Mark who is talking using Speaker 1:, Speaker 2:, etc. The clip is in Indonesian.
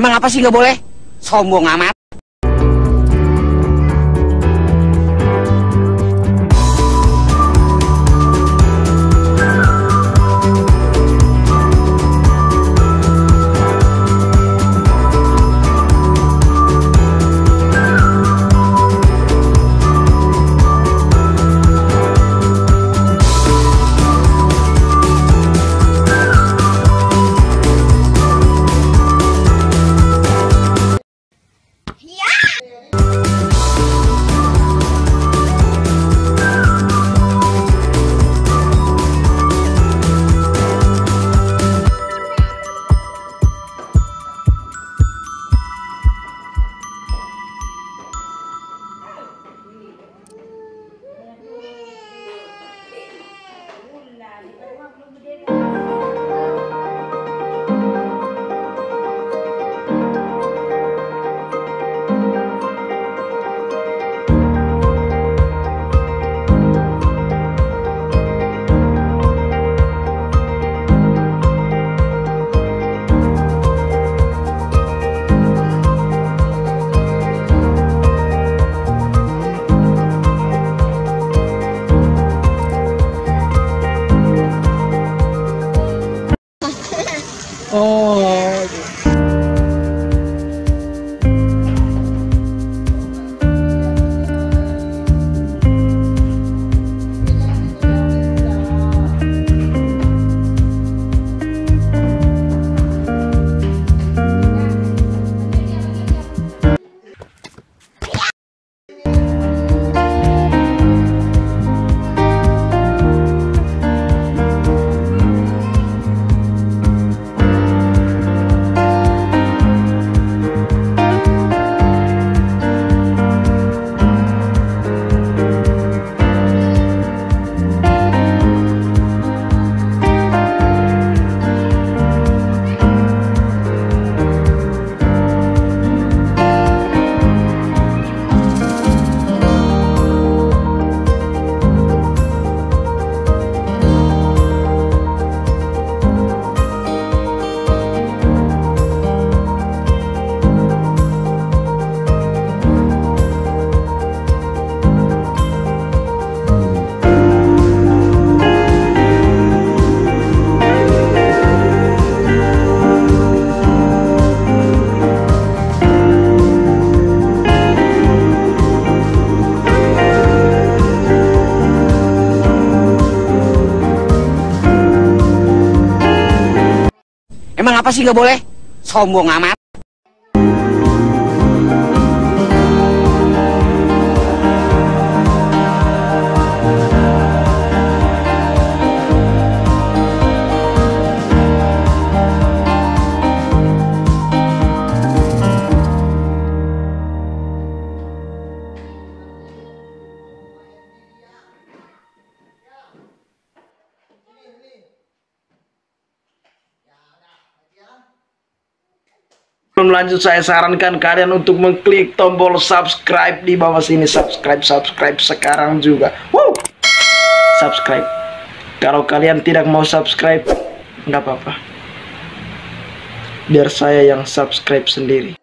Speaker 1: Emang apa sih nggak boleh? Sombong amat. Emang apa sih nggak boleh? Sombong amat.
Speaker 2: Sebelum lanjut saya sarankan kalian untuk mengklik tombol subscribe di bawah sini subscribe subscribe sekarang juga. Wow. Subscribe. Kalau kalian tidak mau subscribe nggak apa-apa. Biar saya yang subscribe sendiri.